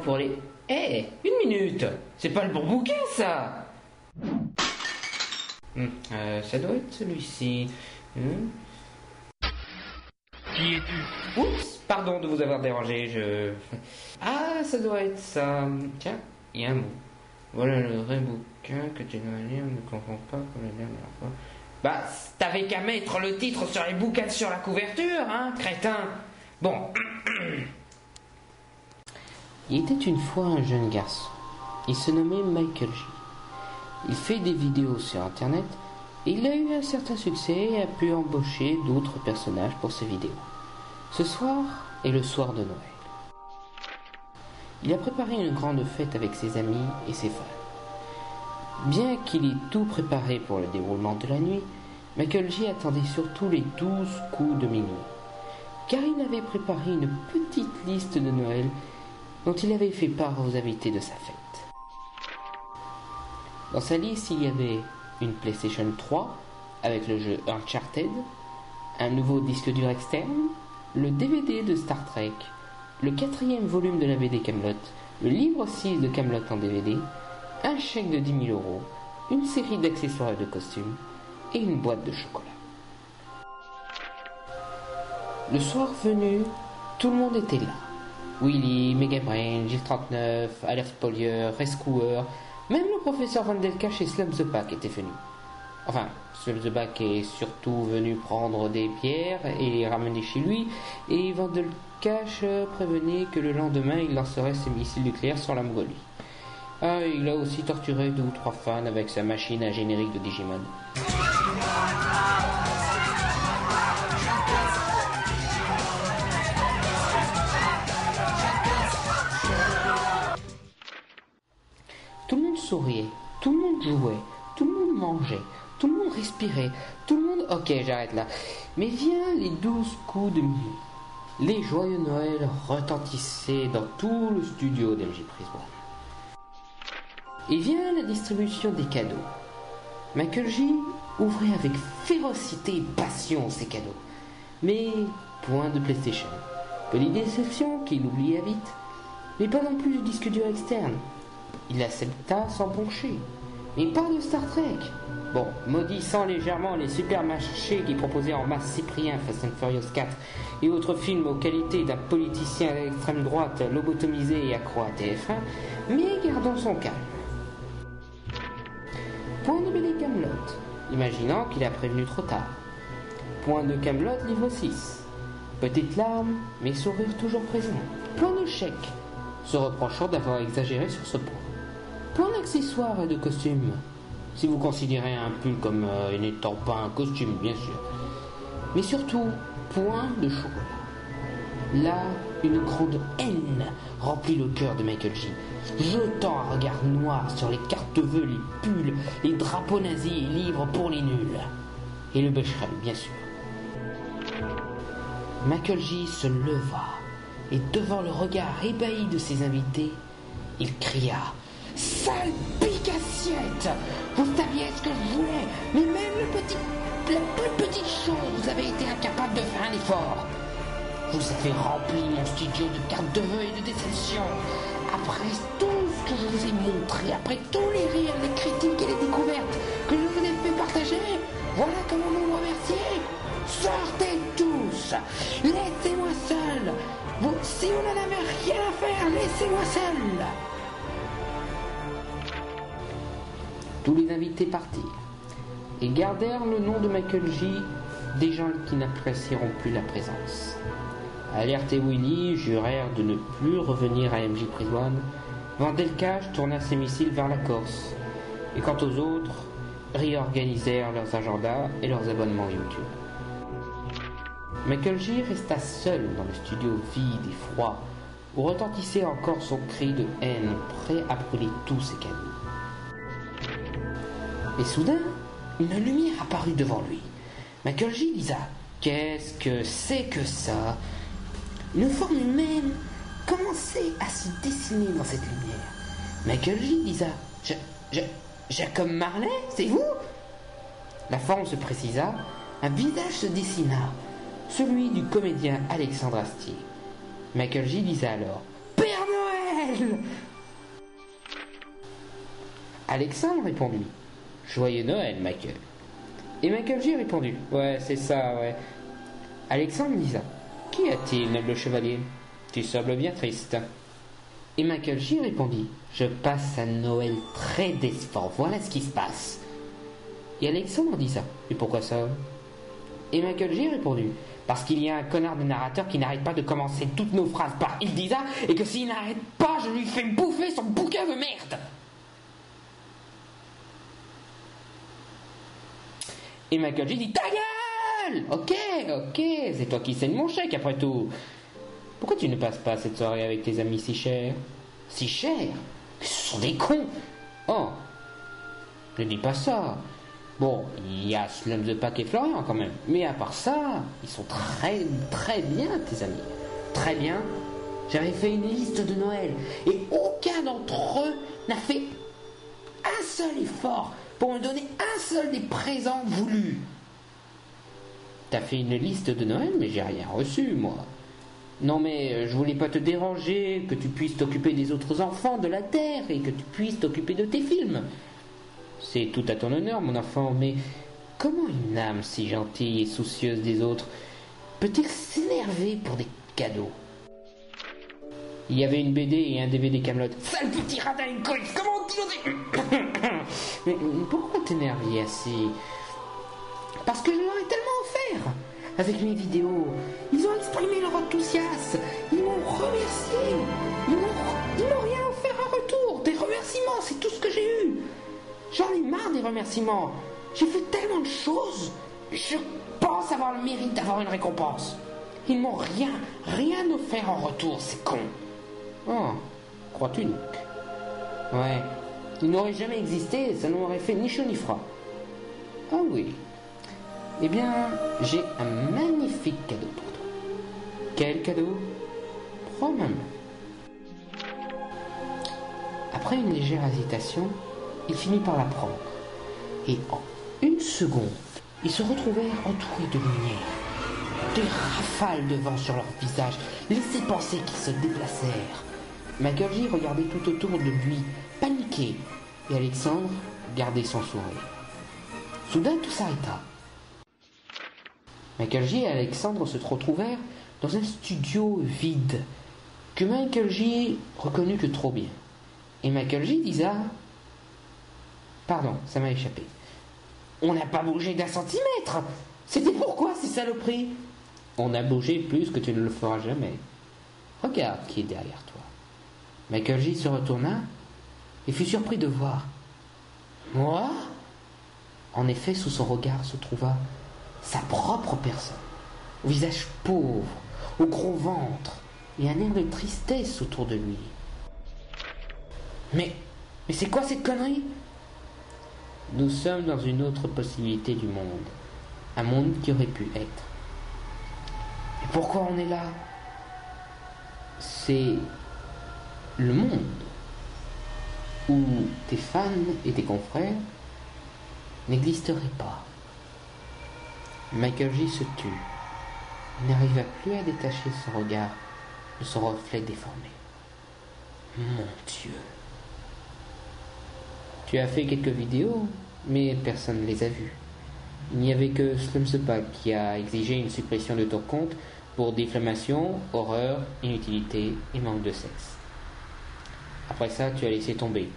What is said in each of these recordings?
pour les... Eh, une minute C'est pas le bon bouquin, ça Hmm, euh, Ça doit être celui-ci. Hmm. Qui es-tu? Oups, pardon de vous avoir dérangé, je... Ah, ça doit être ça. Tiens, il y a un mot. Voilà le vrai bouquin que tu dois lire, ne comprends pas comme la dernière fois. Bah, t'avais qu'à mettre le titre sur les bouquins sur la couverture, hein, crétin Bon. Il était une fois un jeune garçon. Il se nommait Michael J. Il fait des vidéos sur Internet et il a eu un certain succès et a pu embaucher d'autres personnages pour ses vidéos. Ce soir est le soir de Noël. Il a préparé une grande fête avec ses amis et ses fans. Bien qu'il ait tout préparé pour le déroulement de la nuit, Michael J attendait surtout les douze coups de minuit, car il avait préparé une petite liste de Noël dont il avait fait part aux invités de sa fête. Dans sa liste, il y avait une PlayStation 3 avec le jeu Uncharted, un nouveau disque dur externe, le DVD de Star Trek, le quatrième volume de la BD Camelot, le livre 6 de Camelot en DVD, un chèque de 10 000 euros, une série d'accessoires et de costumes et une boîte de chocolat. Le soir venu, tout le monde était là. Willy, Megabrain, Gilles 39, Alert Spoiler, Rescuer, même le professeur Van Delcache et Slum the Pack étaient venus. Enfin, Slum the Pack est surtout venu prendre des pierres et les ramener chez lui, et Van Delcache prévenait que le lendemain il lancerait ses missiles nucléaires sur la Mongolie. Ah, il a aussi torturé deux ou trois fans avec sa machine à générique de Digimon. Tout le monde jouait, tout le monde mangeait, tout le monde respirait, tout le monde... Ok, j'arrête là. Mais vient les douze coups de minuit. Les joyeux Noël retentissaient dans tout le studio d'MJ Prisbois. Et vient la distribution des cadeaux. Michael J ouvrait avec férocité et passion ses cadeaux. Mais point de PlayStation. Petite déception qu'il oublia vite. Mais pas non plus du disque dur externe. Il accepta sans pencher. Mais pas de Star Trek. Bon, maudissant légèrement les supermarchés qui proposaient en masse Cyprien, Fast and Furious 4 et autres films aux qualités d'un politicien d'extrême droite lobotomisé et accro à TF1, mais gardons son calme. Point de BD Camelot, imaginant qu'il a prévenu trop tard. Point de Camelot, livre 6. Petite larme, mais sourire toujours présent. Point de chèque, se reprochant d'avoir exagéré sur ce point. Point d'accessoires et de costumes, si vous considérez un pull comme euh, n'étant pas un costume, bien sûr. Mais surtout, point de chocolat. Là, une grande haine remplit le cœur de Michael J. Jetant un regard noir sur les cartes vœux, les pulls, les drapeaux nazis et livres pour les nuls. Et le Becherel, bien sûr. Michael J se leva et devant le regard ébahi de ses invités, il cria Sale pique assiette Vous saviez ce que je voulais, mais même la plus petite chose, vous avez été incapable de faire un effort. Vous avez rempli mon studio de cartes de vœux et de déception. Après tout ce que je vous ai montré, après tous les rires, les critiques et les découvertes que je vous ai fait partager, voilà comment vous me remerciez. Sortez tous Laissez-moi seul vous, Si vous n'en avez rien à faire, laissez-moi seul Tous les invités partirent et gardèrent le nom de Michael J. des gens qui n'apprécieront plus la présence. Alerte et Willy jurèrent de ne plus revenir à MJ Prison. Vandelcage tourna ses missiles vers la Corse. Et quant aux autres, réorganisèrent leurs agendas et leurs abonnements YouTube. J resta seul dans le studio vide et froid, où retentissait encore son cri de haine, prêt à brûler tous ses cadeaux. Et soudain, une lumière apparut devant lui. Michael J lisa Qu'est-ce que c'est que ça? Une forme humaine commençait à se dessiner dans cette lumière. Michael J lisa Ja- Jacob Marley, c'est vous? La forme se précisa, un visage se dessina, celui du comédien Alexandre Astier. Michael J lisa alors Père Noël Alexandre répondit Joyeux Noël, Michael. Et Michael J répondit Ouais, c'est ça, ouais. Alexandre disa Qu'y a-t-il, noble chevalier? Tu sembles bien triste. Et Michael J répondit Je passe un Noël très décevant, voilà ce qui se passe. Et Alexandre dit ça. Et pourquoi ça? Et Michael J répondit Parce qu'il y a un connard de narrateur qui n'arrête pas de commencer toutes nos phrases par il dit ça, et que s'il n'arrête pas, je lui fais bouffer son bouquin de merde. Et Michael J dit Ta gueule! Ok, ok, c'est toi qui saigne mon chèque après tout. Pourquoi tu ne passes pas cette soirée avec tes amis si chers? Si chers? Ce sont des cons! Oh Ne dis pas ça Bon, il y a Slum the Pack et Florian quand même. Mais à part ça, ils sont très très bien tes amis. Très bien. J'avais fait une liste de Noël et aucun d'entre eux n'a fait un seul effort pour me donner un seul des présents voulus. T'as fait une liste de Noël, mais j'ai rien reçu, moi. Non, mais euh, je voulais pas te déranger, que tu puisses t'occuper des autres enfants de la Terre et que tu puisses t'occuper de tes films. C'est tout à ton honneur, mon enfant, mais comment une âme si gentille et soucieuse des autres peut-elle s'énerver pour des cadeaux? Il y avait une BD et un DVD Camelot. Sale petit radin, couille Comment tu Mais pourquoi t'énerver ainsi? Parce que je leur ai tellement offert avec mes vidéos. Ils ont exprimé leur enthousiasme. Ils m'ont remercié. Ils m'ont rien offert en retour. Des remerciements, c'est tout ce que. J'en ai marre des remerciements. J'ai fait tellement de choses. Je pense avoir le mérite d'avoir une récompense. Ils m'ont rien, rien offert en retour, c'est con. Oh, crois-tu donc Ouais, ils n'auraient jamais existé, ça n'aurait fait ni chaud ni froid. Ah oui. Eh bien, j'ai un magnifique cadeau pour toi. Quel cadeau? Prends-moi. Après une légère hésitation, il finit par la prendre. Et en une seconde, ils se retrouvèrent entourés de lumière. Des rafales de vent sur leur visage laissaient penser qu'ils se déplacèrent. J regardait tout autour de lui, paniqué, et Alexandre gardait son sourire. Soudain, tout s'arrêta. J et Alexandre se retrouvèrent dans un studio vide que J reconnut que trop bien. Et J disa Pardon, ça m'a échappé. On n'a pas bougé d'un centimètre C'était pourquoi ces saloperies? On a bougé plus que tu ne le feras jamais. Regarde qui est derrière toi. Michael J se retourna et fut surpris de voir. Moi? En effet, sous son regard se trouva sa propre personne, au visage pauvre, au gros ventre, et un air de tristesse autour de lui. Mais, mais c'est quoi cette connerie? Nous sommes dans une autre possibilité du monde, un monde qui aurait pu être. Et pourquoi on est là? C'est le monde où tes fans et tes confrères n'existeraient pas. Michael J se. Il n'arriva plus à détacher son regard de son reflet déformé. Mon Dieu. Tu as fait quelques vidéos, mais personne ne les a vues. Il n'y avait que Slumsepack qui a exigé une suppression de ton compte pour diffamation, horreur, inutilité et manque de sexe. Après ça, tu as laissé tomber.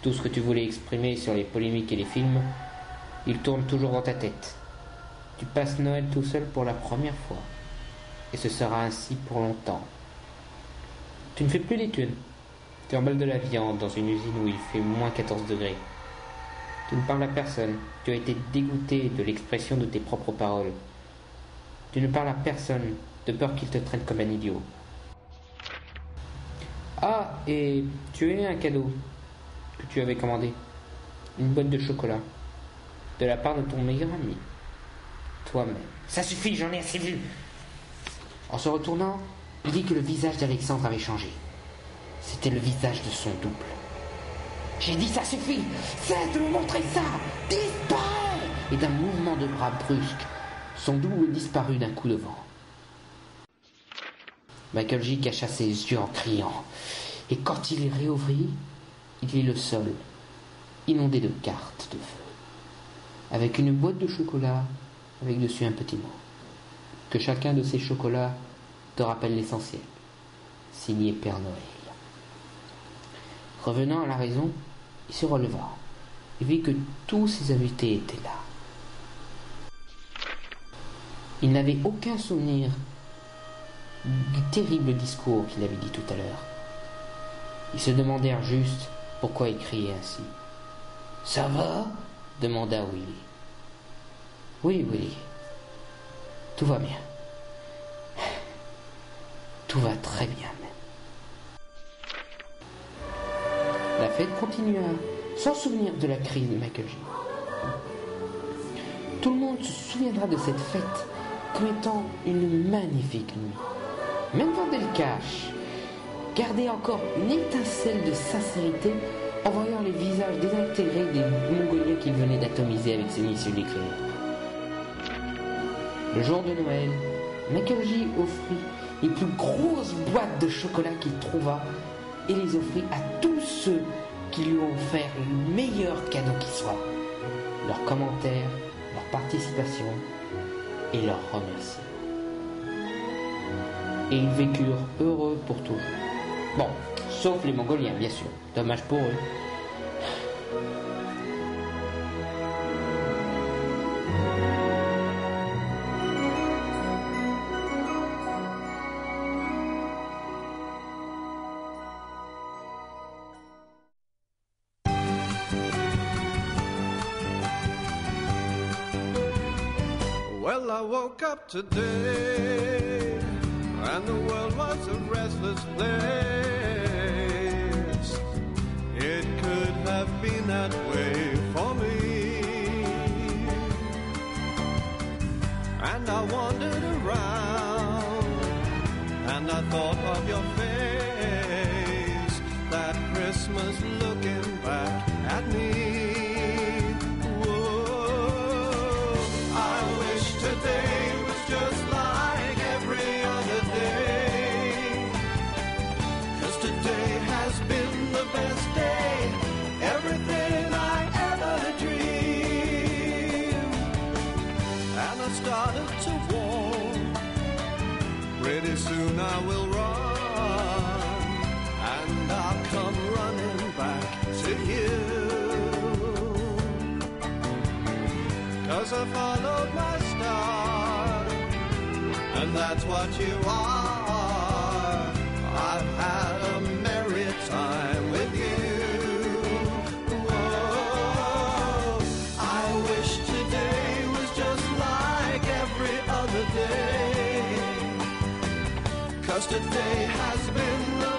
Tout ce que tu voulais exprimer sur les polémiques et les films, il tourne toujours dans ta tête. Tu passes Noël tout seul pour la première fois. Et ce sera ainsi pour longtemps. Tu ne fais plus d'études. Tu emballes de la viande dans une usine où il fait moins 14 degrés. Tu ne parles à personne. Tu as été dégoûté de l'expression de tes propres paroles. Tu ne parles à personne, de peur qu'il te traite comme un idiot. Ah, et tu as eu un cadeau que tu avais commandé. Une boîte de chocolat. De la part de ton meilleur ami. Toi-même. Ça suffit, j'en ai assez vu. En se retournant, il dit que le visage d'Alexandre avait changé. C'était le visage de son double. J'ai dit ça suffit Cesse de me montrer ça Disparais Et d'un mouvement de bras brusque, son double disparut d'un coup de vent. Michael J cacha ses yeux en criant. Et quand il est réouvrit, il est le sol, inondé de cartes de feu, avec une boîte de chocolat, avec dessus un petit mot. Que chacun de ces chocolats te rappelle l'essentiel. Signé Père Noël. Revenant à la raison, il se releva et vit que tous ses invités étaient là. Il n'avait aucun souvenir du terrible discours qu'il avait dit tout à l'heure. Ils se demandèrent juste pourquoi il criait ainsi. Ça va? demanda Willy. Oui, Willy. Tout va bien. Tout va très bien La fête continua, sans souvenir de la crise de Michael. Tout le monde se souviendra de cette fête comme étant une magnifique nuit. Même Cash gardait encore une étincelle de sincérité en voyant les visages désintégrés des Mongoliens qu'il venait d'atomiser avec ses missiles nucléaires. Le jour de Noël, J offrit les plus grosses boîtes de chocolat qu'il trouva et les offrit à tous ceux qui lui ont offert le meilleur cadeau qui soit. Leurs commentaires, leur participation et leurs remerciements. Et ils vécurent heureux pour toujours. Bon, sauf les Mongoliens, bien sûr. Dommage pour eux. Well, I woke up today and the world was a restless place. It could have been that way for me. And I wandered around and I thought of your soon I will run and I'll come running back to you. Cause I followed my star, and that's what you are. custard day has been